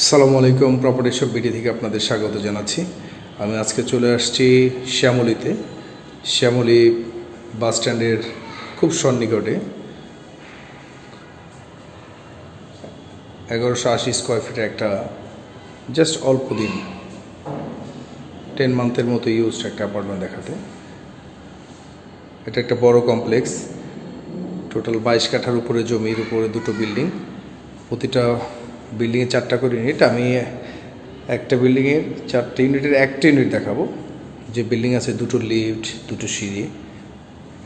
আসসালামু আলাইকুম, property shop বিটি থেকে আপনাদের স্বাগত জানাচ্ছি। আমি আজকে চলে আসছি শ্যামলীতে। শ্যামলী বাস স্ট্যান্ডের খুব সন্নিকটে এগারোশো আশি স্কোয়ার ফিটের একটা জাস্ট অল্প দিন টেন মান্থের মতো ইউজড একটা অ্যাপার্টমেন্ট দেখাতে। এটা একটা বড় কমপ্লেক্স টোটাল বাইশ কাঠার উপরে জমির উপরে দুটো বিল্ডিং প্রতিটা বিল্ডিংয়ে চারটা করে ইউনিট আমি একটা বিল্ডিংয়ের চারটে ইউনিটের একটা ইউনিট দেখাবো। যে বিল্ডিং আছে দুটো লিফট দুটো সিঁড়ি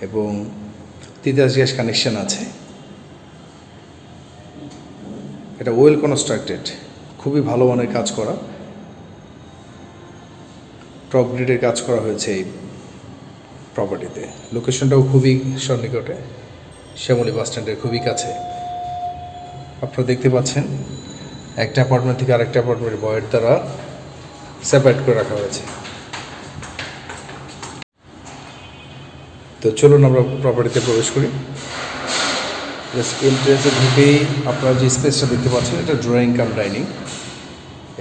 এবং তিতাস গ্যাস কানেকশন আছে। এটা ওয়েল কনস্ট্রাক্টেড খুবই ভালো মানের কাজ করা। টপ কাজ করা হয়েছে এই প্রপার্টিতে লোকেশনটাও খুবই সন্নিকটে। শ্যামলী বাস স্ট্যান্ডের খুবই কাছে। আপনারা দেখতে পাচ্ছেন একটা অ্যাপার্টমেন্ট থেকে আরেকটা অ্যাপার্টমেন্টের বয়ের দ্বারা সেপারেট করে রাখা হয়েছে। তো চলুন আমরা প্রপার্টিতে প্রবেশ করি। এন্ট্রেন্সে ঢুকেই আপনারা যে স্পেসটা দেখতে পাচ্ছেন, এটা ড্রয়িং কাম ডাইনিং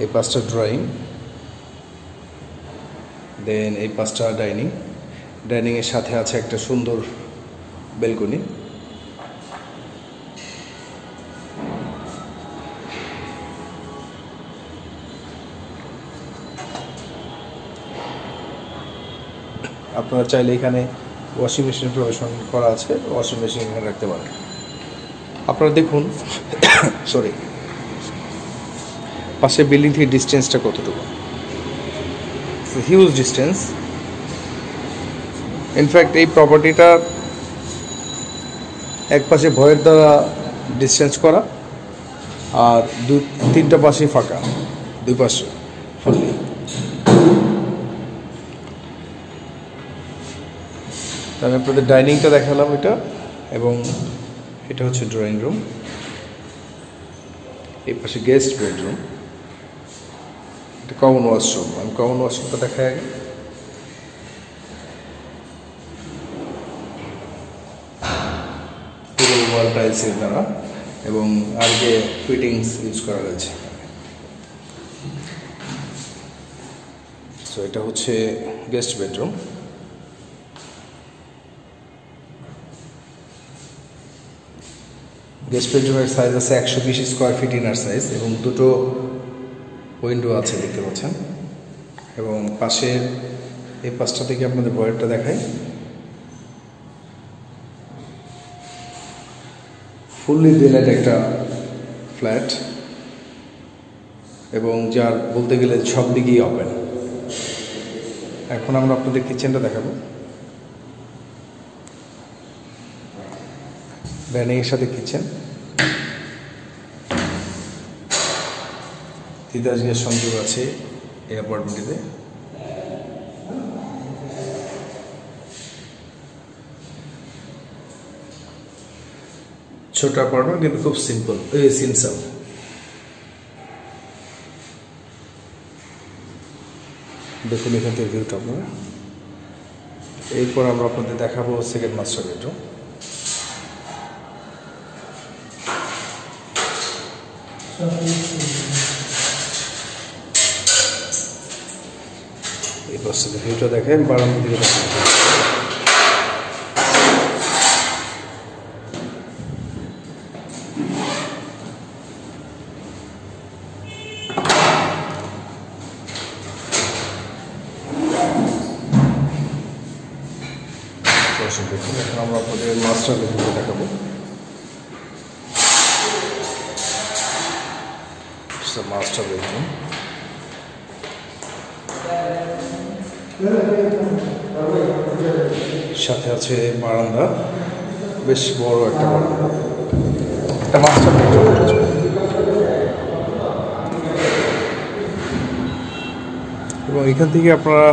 এই পাঁচটা ড্রয়িং দেন এই পাঁচটা ডাইনিং ডাইনিংয়ের সাথে আছে একটা সুন্দর বেলকনি আপনারা চাইলে এখানে ওয়াশিং মেশিন প্রবেশন করা আছে ওয়াশিং মেশিন এখানে রাখতে পারেন। আপনারা দেখুন সরি পাশে বিল্ডিং থেকে ডিস্টেন্সটা কতটুকু? হিউজ ডিস্টেন্স ইনফ্যাক্ট এই প্রপার্টিটা এক পাশে ভয়ের দ্বারা ডিস্টেন্স করা, আর দু, তিনটা পাশেই ফাঁকা, দুই পাশে। ফুললি আমি আপনাদের ডাইনিংটা দেখালাম এটা, এবং এটা হচ্ছে ড্রয়িং রুম এই পাশে গেস্ট বেডরুম এটা কমন ওয়াশরুম আমি কমন ওয়াশরুমটা দেখাই আগে। পুরো টাইলসের দ্বারা, এবং আর যে ফিটিংস ইউজ করা হয়েছে। সো এটা হচ্ছে গেস্ট বেডরুম গেস্ট বেডরুমের সাইজ আছে একশো বিশ স্কোয়ার ফিট ইনার সাইজ এবং দুটো উইন্ডো আছে, দেখতে পাচ্ছেন। এবং পাশের এই পাশটা থেকে আপনাদের বয়ারটা দেখাই। ফুললি ডিলাইট একটা ফ্ল্যাট এবং যার বলতে গেলে সব দিকেই ওপেন এখন আমরা আপনাদের কিচেনটা দেখাবো। ডাইনিংয়ের সাথে কিচেন। তিতাস গ্যাস সংযোগ আছে এই অ্যাপার্টমেন্টটিতে ছোট অ্যাপার্টমেন্ট কিন্তু খুব সিম্পল সিনসাল দেখুন এখান থেকে ভিউটা আপনারা। এরপর আমরা আপনাদের দেখাবো সেকেন্ড মাস্টার বেডরুম এই পাশে ভিউটা দেখেন বারান্দা দিকে দেখেন আমরা আপনাদের মাস্টার বেডরুমটা দেখাবো মাস্টার বেডরুম সাথে আছে বারান্দা, বেশ বড় একটা বারান্দা। একটা মাস্টার বেডরুম এবং এখান থেকে আপনারা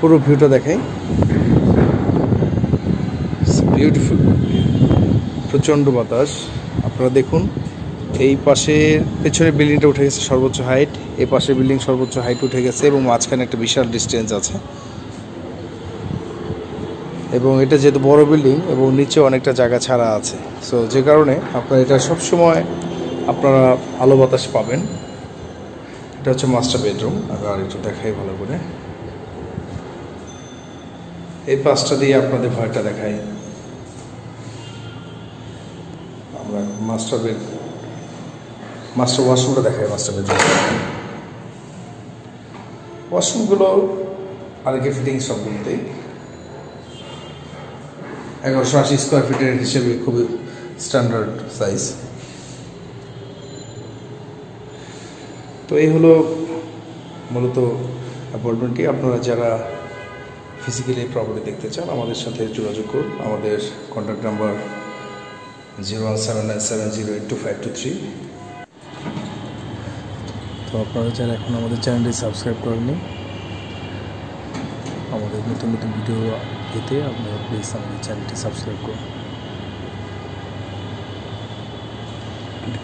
পুরো ভিউটা দেখাই বিউটিফুল প্রচণ্ড বাতাস। আপনারা দেখুন। এই পাশের পেছনের বিল্ডিংটা উঠে গেছে সর্বোচ্চ হাইট এই পাশের বিল্ডিং সর্বোচ্চ হাইট উঠে গেছে এবং মাঝখানে একটা বিশাল ডিস্টেন্স আছে। এবং এটা যেহেতু বড় বিল্ডিং এবং নিচে অনেকটা জায়গা ছাড়া আছে। সো যে কারণে আপনার এটা সবসময় আপনারা আলো বাতাস পাবেন। এটা হচ্ছে মাস্টার বেডরুম আর একটু দেখাই ভালো করে। এই পাঁচটা দিয়ে আপনাদের ভয়টা দেখাই। আমরা মাস্টার বেড মাস্টার ওয়াশরুমটা দেখায় মাস্টার বেডরুম ওয়াশরুমগুলো আরেকে ফিটিং সবগুলোতেই এগারোশো আশি স্কোয়ার ফিটের হিসেবে খুবই স্ট্যান্ডার্ড সাইজ তো এই হলো মূলত অ্যাপয়েন্টমেন্টটি আপনারা যারা ফিজিক্যালি প্রপার্টি দেখতে চান, আমাদের সাথে যোগাযোগ করুন। আমাদের contact number zero one seven nine seven zero eight two five two three আপনারা যারা এখন আমাদের চ্যানেলটি সাবস্ক্রাইব করেননি, আমাদের নতুন নতুন ভিডিও পেতে আপনারা প্লিজ আমাদের চ্যানেলটি সাবস্ক্রাইব করুন।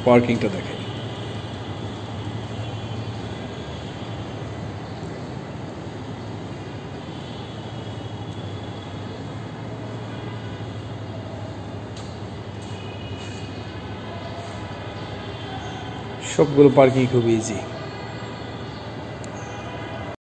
পার্কিংটা দেখাই। সবগুলো পার্কিং খুব ইজি